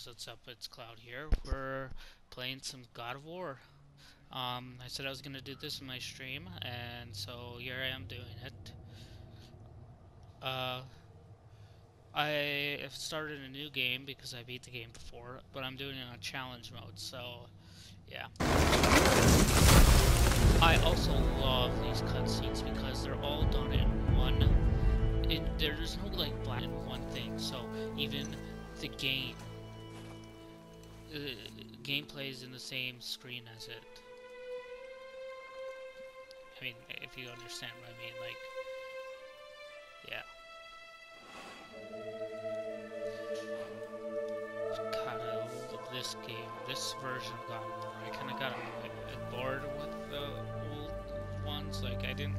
guys, what's up? It's Cloud here. We're playing some God of War. Um, I said I was gonna do this in my stream, and so here I am doing it. Uh, I have started a new game because I beat the game before, but I'm doing it on challenge mode, so yeah. I also love these cutscenes because they're all done in one. It, there's no like black in one thing, so even the game uh, gameplay is in the same screen as it. I mean, if you understand what I mean, like, yeah. I love this game, this version of God of War. I kind of got like, bored with the old ones. Like, I didn't.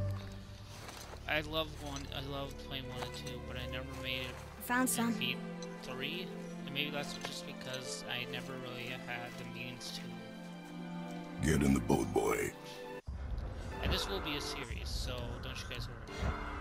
I love one. I loved playing one and two, but I never made it. Found some. Beat three, and maybe that's just because I never really had the means to. Get in the boat, boy. And this will be a series, so don't you guys worry.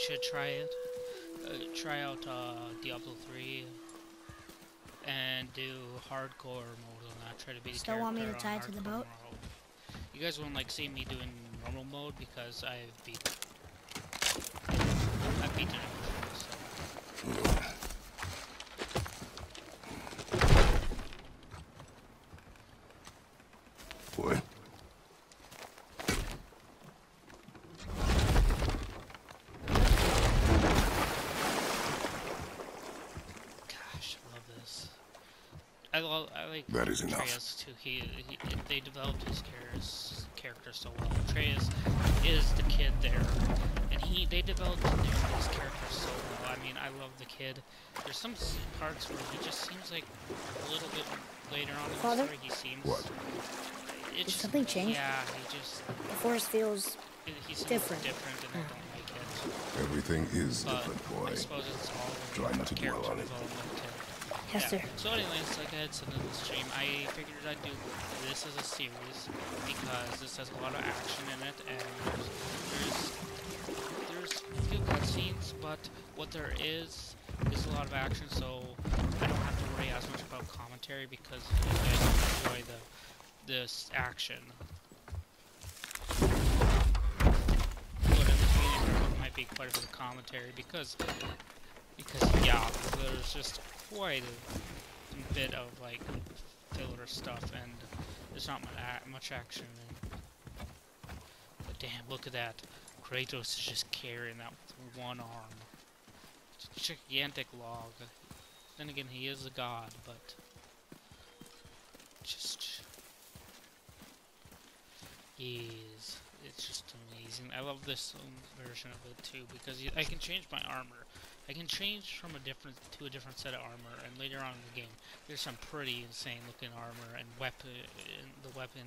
Should try it. Uh, try out uh, Diablo 3 and do hardcore mode on that. Try to be the Still want me to tie it to the boat? mode. You guys won't like see me doing normal mode because I've beat. I've beaten it before, so. Boy. Gosh, I love this. I love. I like. That is enough. Atreus too. He, he they developed his character character so well. Atreus is the kid there, and he they developed his character so well. I mean, I love the kid. There's some parts where he just seems like a little bit later on in the Father? story he seems. What? It's Did just- something change? Yeah, he just The forest feels he he seems Different. different, and I hmm. don't like it. Everything is But different, I boy. suppose it's all Try not to dwell on it. Yes, yeah. sir. So anyways, like I had said in the stream, I figured I'd do this as a series because this has a lot of action in it, and there's there's, there's a few cutscenes, but what there is is a lot of action, so I don't have to worry as much about commentary because you guys enjoy the this action. But in between, there might be quite a bit of commentary because because yeah, there's just quite a bit of like filler stuff, and there's not much, action. In. But damn, look at that! Kratos is just carrying that with one arm. It's a gigantic log. Then again, he is a god, but just is it's just amazing. I love this um, version of it too because I can change my armor. I can change from a different to a different set of armor, and later on in the game, there's some pretty insane looking armor and weapon. The weapon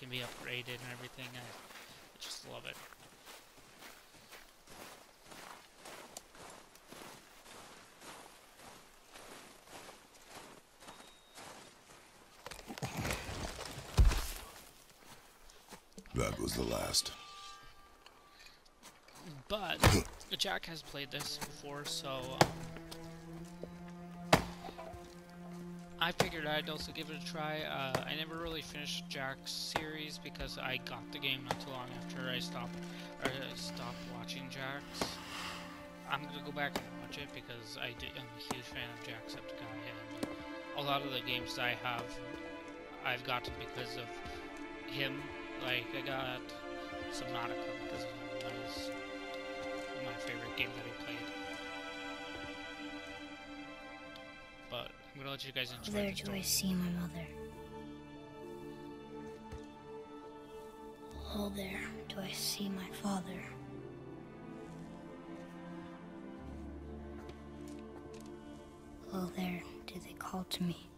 can be upgraded and everything. I just love it. That But Jack has played this before, so um, I figured I'd also give it a try. Uh, I never really finished Jack's series because I got the game not too long after I stopped or I stopped watching Jack's. I'm gonna go back and watch it because I do, I'm a huge fan of Jacksepticeye, and a lot of the games I have, I've gotten because of him. Like I got Subnautica because. That was my favorite game that he played. But I'm gonna let you guys enjoy there do story. I see my mother. Oh, there do I see my father. Oh, there do they call to me.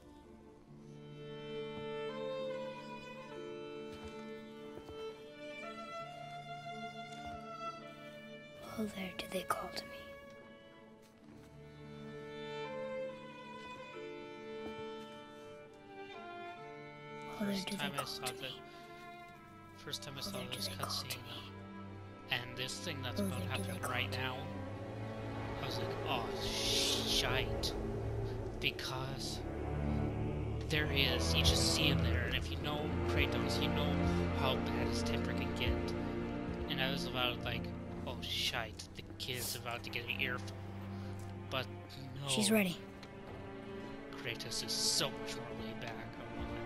They call to me. Oh, there First time I call saw to the me. first time I saw there do this they call to cutscene, and this thing that's about to there do they happen right now, I was like, oh shite, because there he is. You just see him there, and if you know Kratos, you know how bad his temper can get. And I was about like, oh shite, the kid's about to get an earful. But no. She's ready. Kratos is so much more laid back. I love it.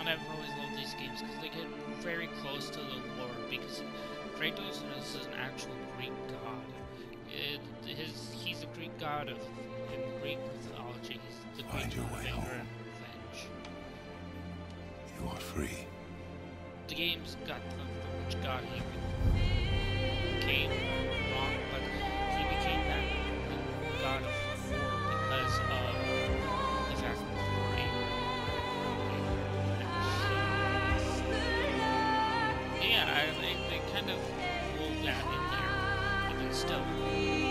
And I've always loved these games because they get very close to the lore because Kratos is an actual Greek god. It, his, he's a Greek god of in Greek mythology. He's the Greek Find your god of way anger home. and revenge. You are free. Game's got the, the which god he became wrong, but he became that god of war because of the fact that war Yeah, I, they, they kind of wove that in there, even still.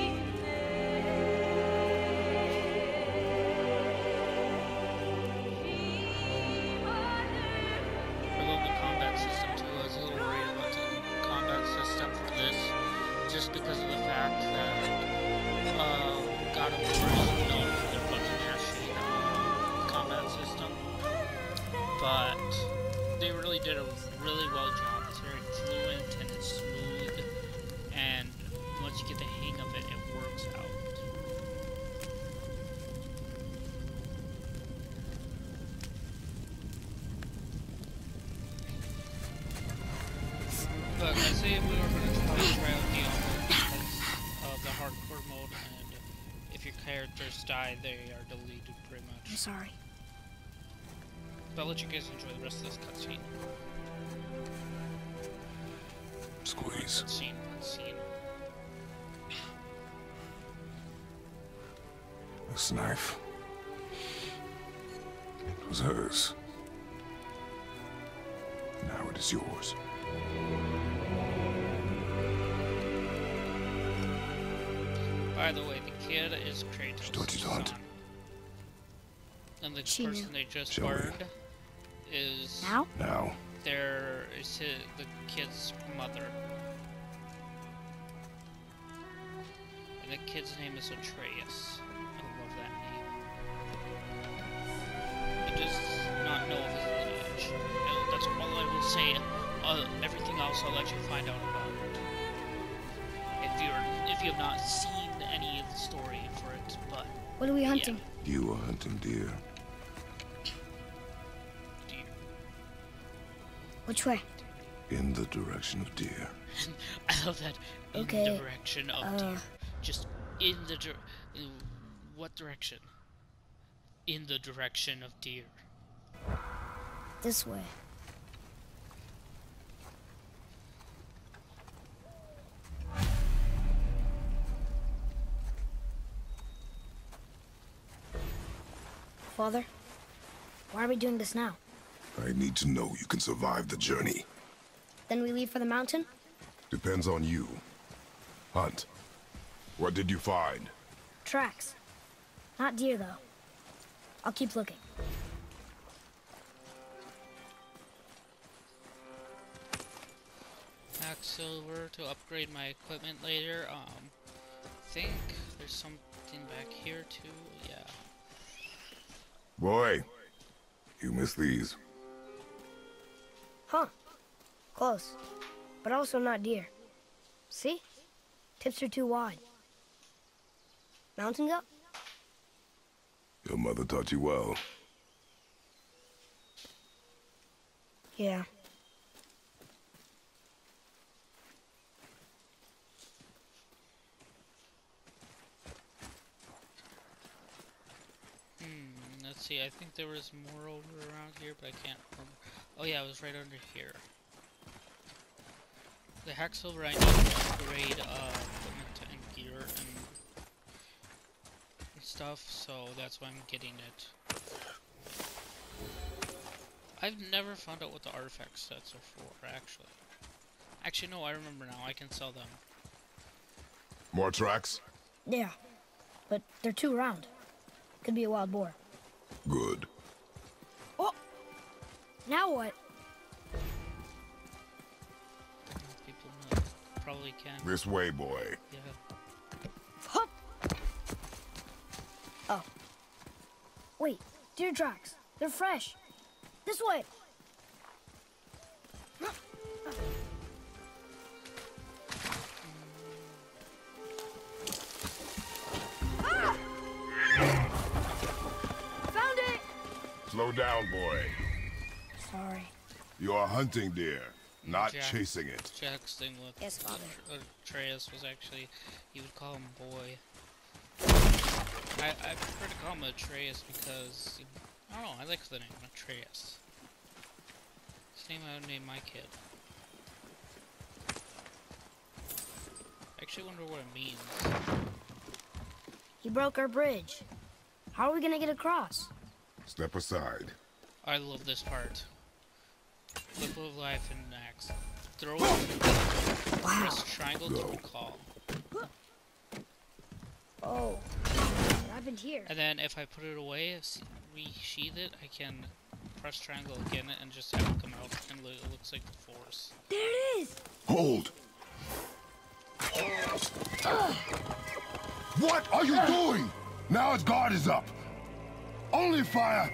Die, they are deleted pretty much. I'm sorry. But I'll let you guys enjoy the rest of this cutscene. Squeeze. Cutscene, cutscene. This knife. It was hers. Now it is yours. By the way, the kid is Kratos' son. And the she person knew. they just Shall burned is now. Now. There is his, the kid's mother. And the kid's name is Atreus. I love that name. I just not know of his lineage. No, that's all I will say. Uh, everything else I'll let you find out about. If you're if you have not seen story for it, but What are we hunting? you are hunting deer. do you Which way? In the direction of deer. I love that. In Okay, the direction of uh, deer. Just in the dir- uh, What direction? In the direction of deer. This way. Father, why are we doing this now? I need to know you can survive the journey. Then we leave for the mountain? Depends on you. Hunt. What did you find? Tracks. Not deer, though. I'll keep looking. Hack silver to upgrade my equipment later. Um, think there's something back here too. Boy, you missed these. Huh. Close. But also not deer. See? Tips are too wide. Mountain goat? Your mother taught you well. Yeah. Let's see. I think there was more over around here, but I can't remember. Oh yeah, it was right under here. The hack silver I need to upgrade uh, equipment and gear and, and stuff, so that's why I'm getting it. I've never found out what the artifact sets are for, actually. Actually, no, I remember now. I can sell them. More tracks? Yeah, but they're too round. Could be a wild boar. Good. Oh! Now what? People know. probably can. This way, boy. Yeah. Hup! Oh. Wait, deer tracks. They're fresh. This way. Down, boy. Sorry. You are hunting deer, not Jack. chasing it. Jack's thing with Yes, Father. Atreus was actually, he would call him boy. I, I prefer to call him Atreus because, I don't know, I like the name Atreus. It's the name I would name my kid. I actually wonder what it means. He broke our bridge. How are we gonna get across? Step aside. I love this part. Flip of life and an axe. Throw it, Wow. press triangle to Go. recall. Oh. What happened here? And then if I put it away, s- resheath it, I can press triangle again and just have it come out and lo- it looks like the force. There it is! Hold! What are you doing? Now its guard is up. Only fire.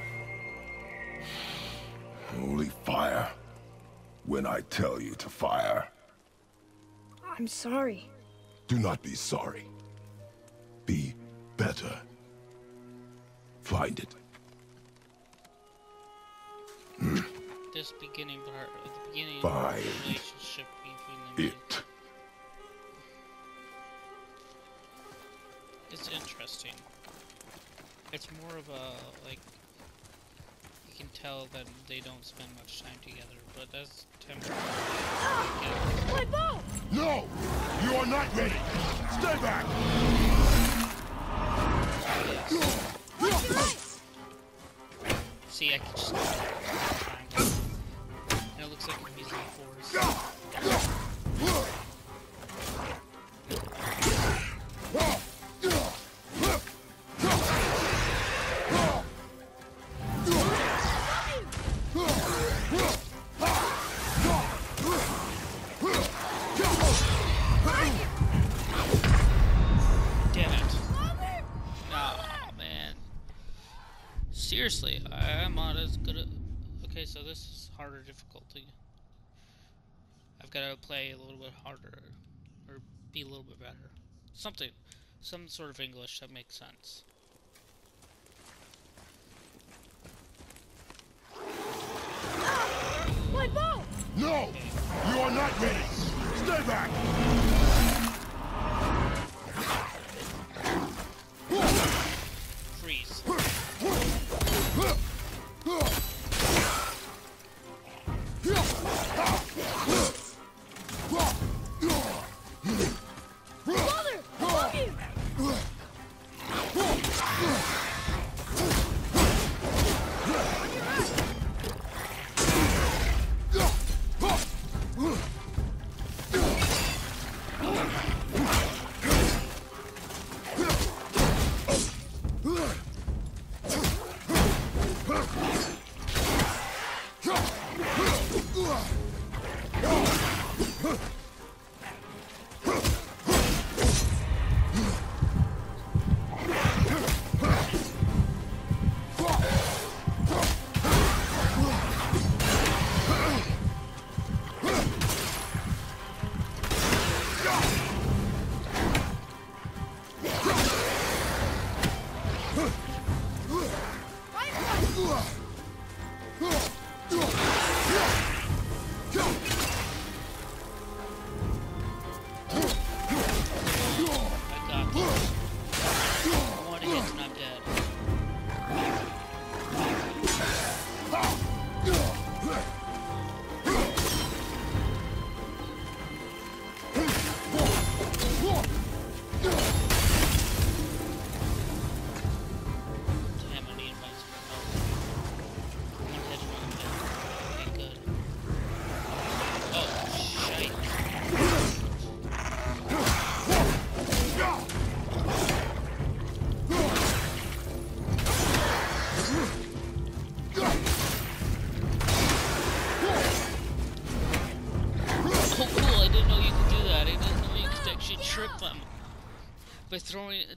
Only fire. When I tell you to fire. I'm sorry. Do not be sorry. Be better. Find it. Hmm. This beginning part, at the beginning of the relationship between them, It. it's interesting. It's more of a, like, you can tell that they don't spend much time together, but that's temporary. goes My bow! No! You are not ready! Stay back! See, I can just triangle. And it looks like I'm using the force. So this is harder difficulty. I've got to play a little bit harder. Or be a little bit better. Something. Some sort of English that makes sense. Ah! My bow! No! You are not ready! Stay back!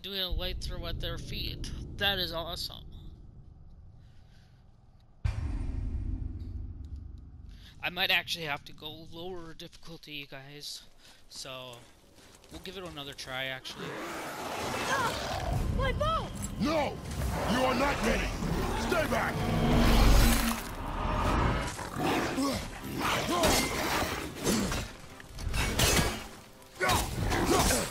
Doing a light throw at their feet. That is awesome. I might actually have to go lower difficulty, you guys. So, we'll give it another try, actually. Ah, my bow! No! You are not ready! Stay back! Yeah.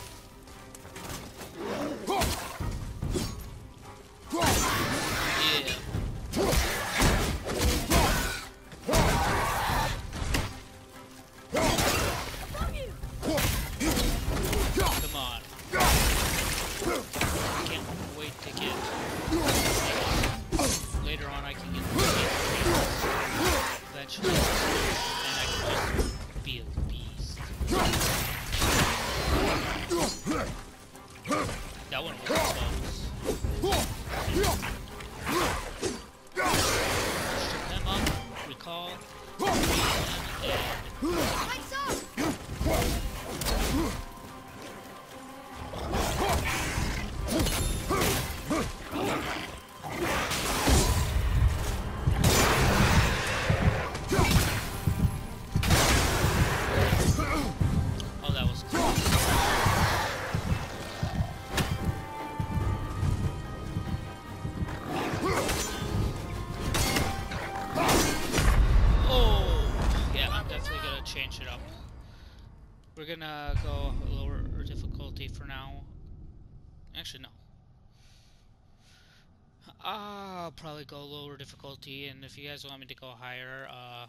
Probably go lower difficulty, and if you guys want me to go higher, uh,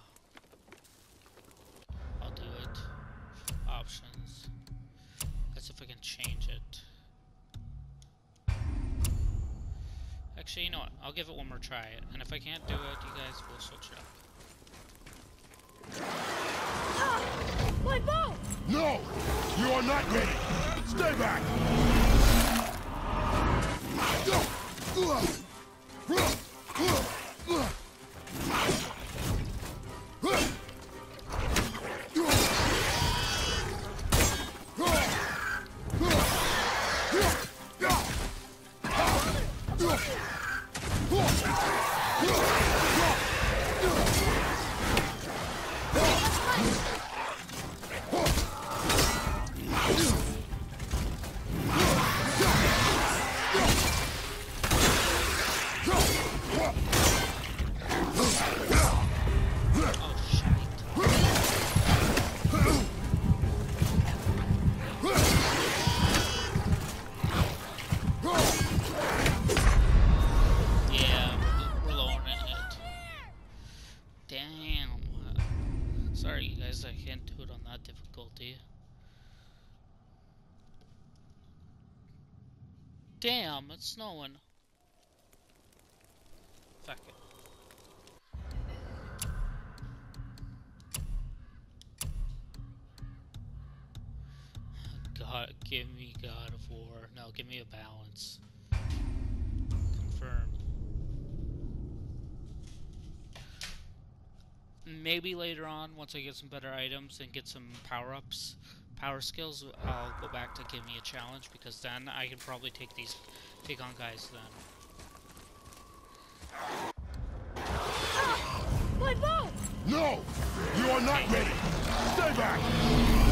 I'll do it. Options. Let's see if I can change it. Actually, you know what? I'll give it one more try, and if I can't do it, you guys will switch it up. My bow! No! You are not ready! Stay back! Oh, I can't do it on that difficulty. Damn, it's snowing. Fuck it. God, give me God of War. No, give me a balance. Confirmed. Maybe later on, once I get some better items and get some power ups, power skills, I'll go back to give me a challenge because then I can probably take these, take on guys then. Ah! My bow! No! You are not ready! Stay back!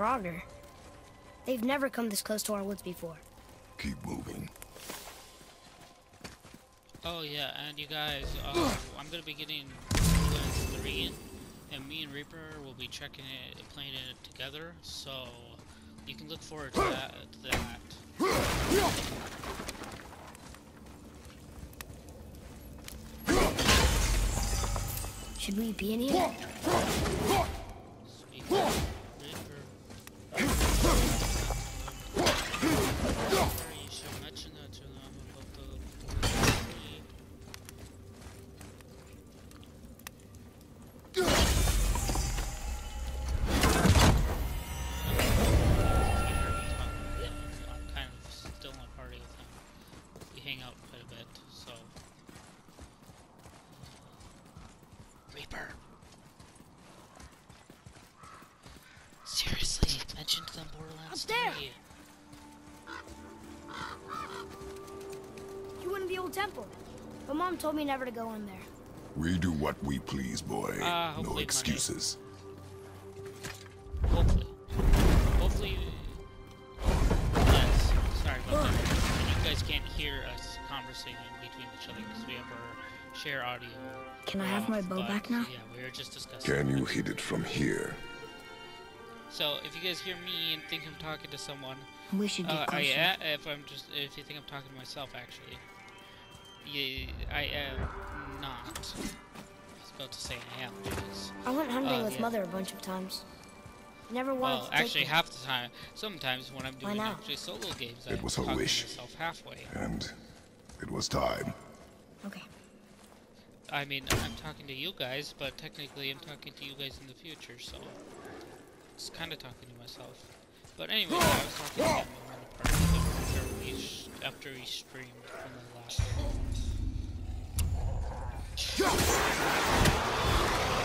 Draugr. They've never come this close to our woods before. Keep moving. Oh yeah, and you guys, uh, I'm gonna be getting Borderlands 3, and me and Reaper will be checking it, playing it together, so you can look forward to that. To that. Should we be in here? Me never to go in there. We do what we please, boy. Hopefully no money. excuses. Hopefully. Hopefully. Yes. Sorry about that. And you guys can't hear us conversing between each other because we have our share audio. Can I have my bow but, back now? Yeah, we were just discussing. Can you hit it from here? So if you guys hear me and think I'm talking to someone, We should get uh, I closer. am. If I'm just, if you think I'm talking to myself, actually, yeah, I am not. I was about to say I am because. I went hunting uh, with yeah. Mother a bunch of times. Never wanted Well, to take actually, me. half the time, sometimes when I'm doing actually solo games, It I'm was her talking wish. to myself halfway. And it was time. Okay. I mean, I'm talking to you guys, but technically I'm talking to you guys in the future, so it's kind of talking to myself. But anyway, I was talking to him in the party after we, sh- after we streamed from the last. Yeah, match.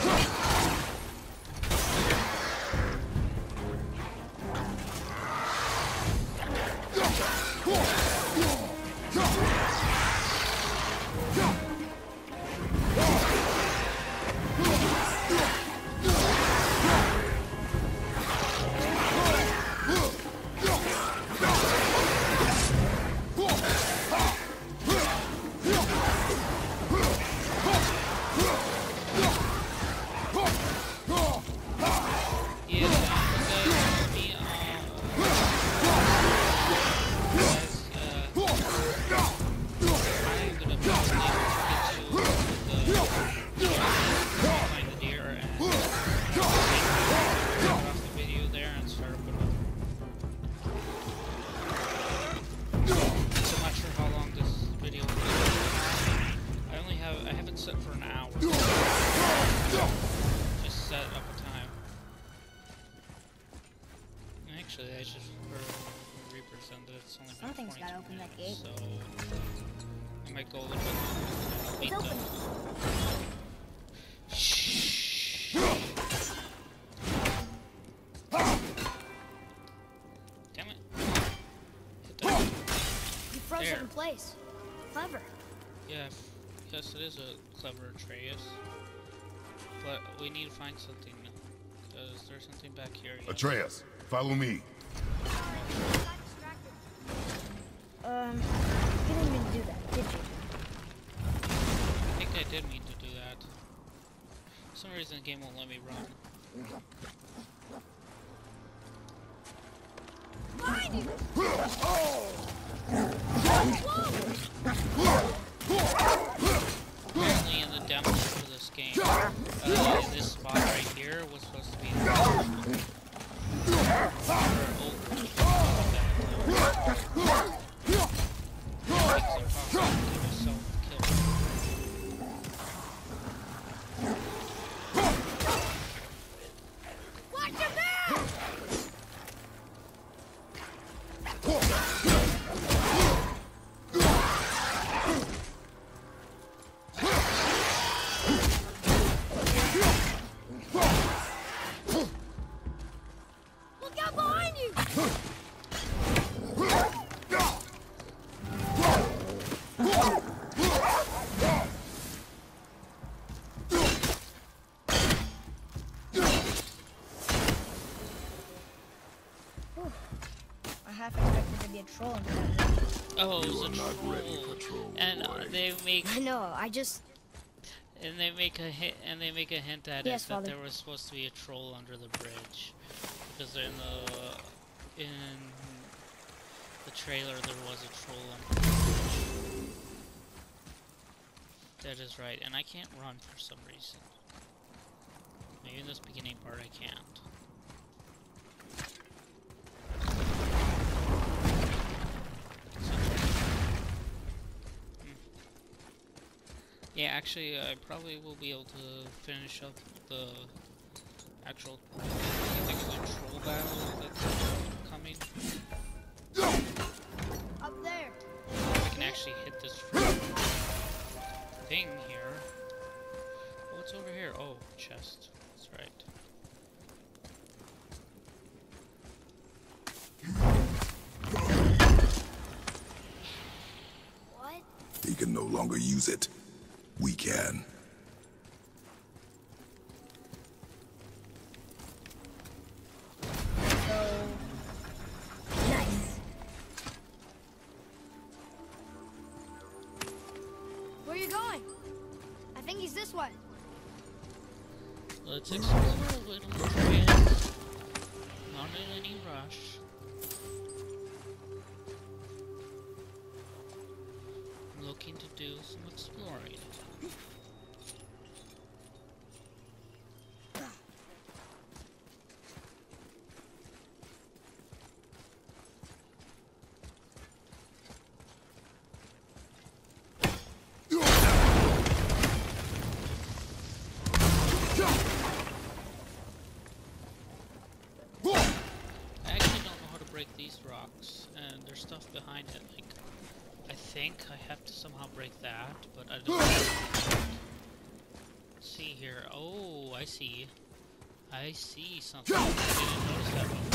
Yes. Place. Clever. Yeah, yes, it is a clever Atreus. But we need to find something. Is there something back here? Yes. Atreus, follow me. Um, you didn't mean to do that, did you? I think I did mean to do that. For some reason the game won't let me run. Apparently in the demo for this game, uh, this spot right here was supposed to be the Watch expected to be a troll under that bridge. Oh, it You was a are not ready troll. for troll, And uh, boy. they make I know, I just... and they make a hint and they make a hint at Yes, it that there was supposed to be a troll under the bridge because in the in the trailer there was a troll under the bridge. That is right, and I can't run for some reason. Maybe in this beginning part I can't. Yeah, actually, I probably will be able to finish up the actual. I think it's a troll battle that's coming. Up there! I can actually hit this thing here. What's over here? Oh, chest. That's right. What? He can no longer use it. We can. Where are you going? I think he's this way. Let's explore a little bit. Not in any rush. I'm looking to do some exploring. I actually don't know how to break these rocks, and there's stuff behind it. Think I have to somehow break that, but I don't. See here. Oh, I see. I see something. I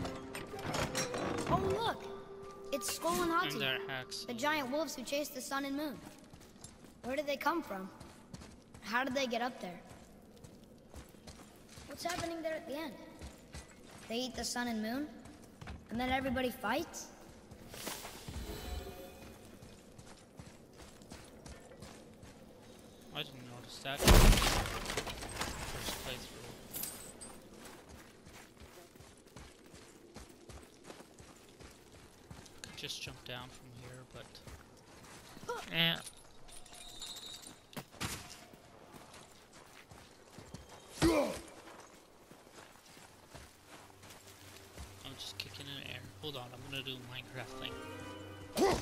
The giant wolves who chased the sun and moon. Where did they come from? How did they get up there? What's happening there at the end? They eat the sun and moon? And then everybody fights? I didn't notice that. First playthrough. Could just jump down from here, but. Eh. I'm just kicking in the air. Hold on, I'm gonna do Minecraft thing. Punch,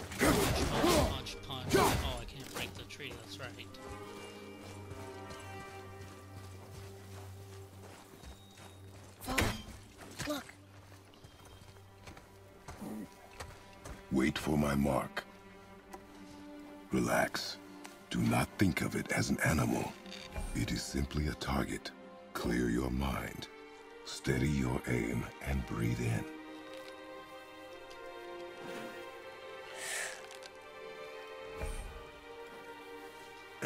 punch, punch. Oh, I can't break the tree, that's right. Look. Wait for my mark. Relax. Do not think of it as an animal. It is simply a target. Clear your mind. Steady your aim and breathe in.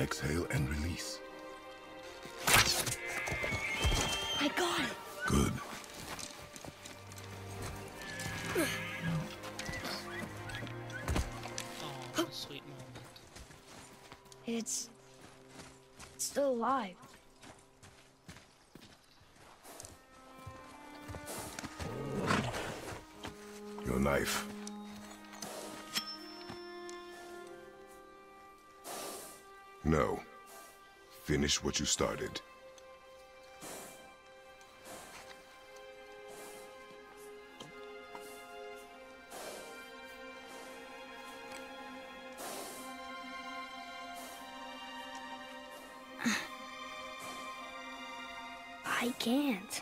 Exhale and release. I got it. Good. Oh, sweet moment. It's... it's still alive. Your knife. No. Finish what you started. I can't.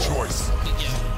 choice. Yeah.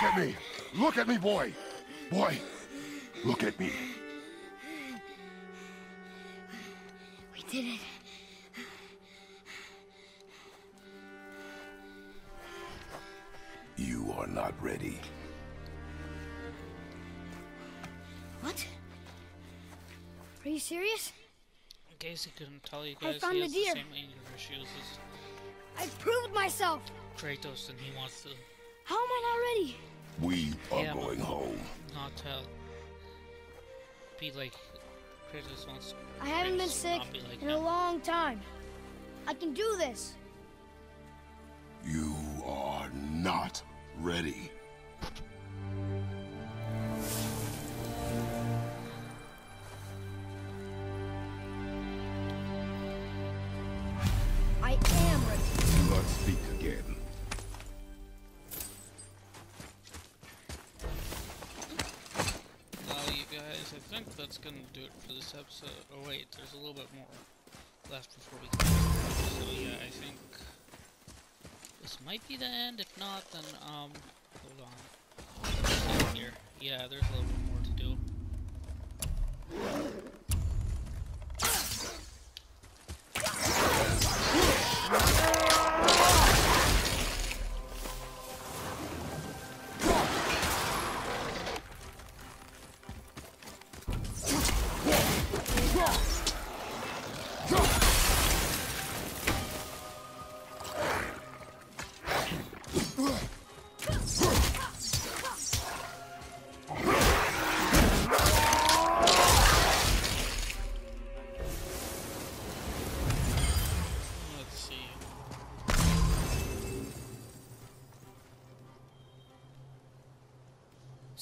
Look at me. Look at me, boy. Boy, look at me. We did it. You are not ready. What? Are you serious? In case I couldn't tell you guys, I found he has the, deer. the same anger issues as... I proved myself! Kratos, and he wants to how am I not ready? We are yeah, going home. Not tell. Be like Christmas once. I haven't been sick be like in that. a long time. I can do this. You are not ready. End. If not, then um, hold on. Here, yeah, there's a little bit more to do.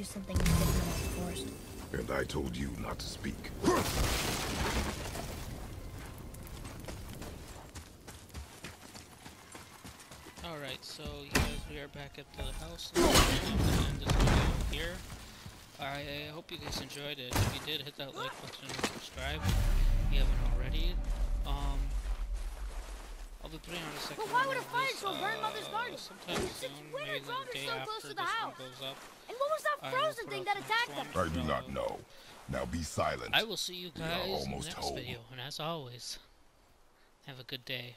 I told you something was different about the forest. And I told you not to speak. Alright, so you guys, we are back at the house. now. I'm gonna end this video here. I hope you guys enjoyed it. If you did, hit that like button and subscribe if you haven't already. Um, I'll be putting on a second But why would a of fire this, troll burn uh, Mother's garden? Sometime And since soon, when are maybe the zombies day so after close to the house? goes up. And what was that frozen thing that attacked them? I do not know. Now be silent. I will see you guys in the almost next home. video, and as always, have a good day.